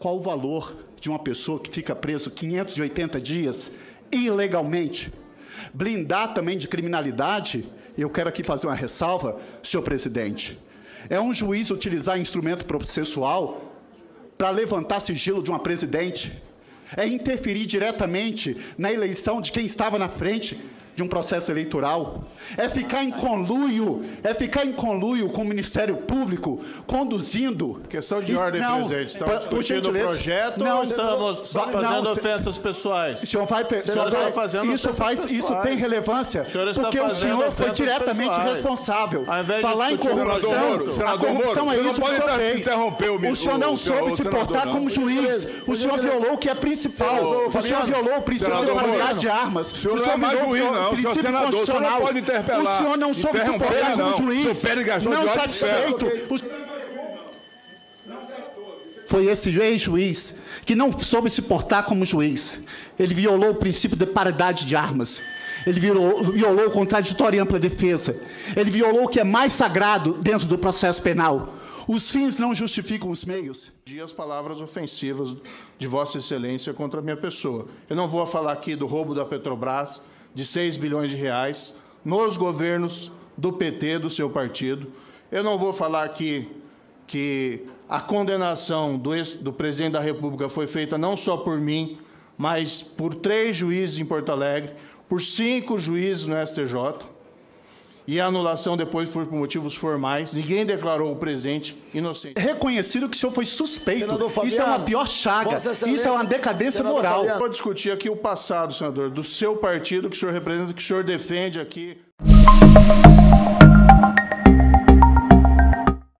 qual o valor de uma pessoa que fica preso 580 dias ilegalmente. Blindar também de criminalidade, eu quero aqui fazer uma ressalva, senhor presidente. É um juiz utilizar instrumento processual para levantar sigilo de uma presidente. É interferir diretamente na eleição de quem estava na frente de um processo eleitoral, é ficar em conluio, é ficar em conluio com o Ministério Público, conduzindo... Questão de ordem, não, presidente. Estamos discutindo o projeto não, ou estamos vai, fazendo não, ofensas pessoais? O senhor vai... O senhor está fazendo isso, faz, pessoais. isso tem relevância, o porque o senhor foi diretamente pessoais. responsável. Falar em corrupção, a corrupção Moro, é isso que o senhor fez. O, o senhor não soube se portar como juiz. O senhor violou o que é principal. O senhor violou o princípio de legalidade de armas. O senhor violou não, senhor senador, o senhor não pode interpelar. O senhor não soube se portar como juiz. O senhor gastou não satisfeito. Foi esse ex-juiz que não soube se portar como juiz. Ele violou o princípio de paridade de armas. Ele violou, violou o contraditório e ampla defesa. Ele violou o que é mais sagrado dentro do processo penal. Os fins não justificam os meios. As palavras ofensivas de Vossa Excelência contra a minha pessoa. Eu não vou falar aqui do roubo da Petrobras, de 6 bilhões de reais nos governos do PT, do seu partido. Eu não vou falar aqui que a condenação do, ex, do presidente da República foi feita não só por mim, mas por três juízes em Porto Alegre, por cinco juízes no STJ e a anulação depois foi por motivos formais. Ninguém declarou o presente inocente. É reconhecido que o senhor foi suspeito. Fabiano, Isso é uma pior chaga. Isso é uma decadência moral. Vou discutir aqui o passado, senador, do seu partido que o senhor representa, que o senhor defende aqui.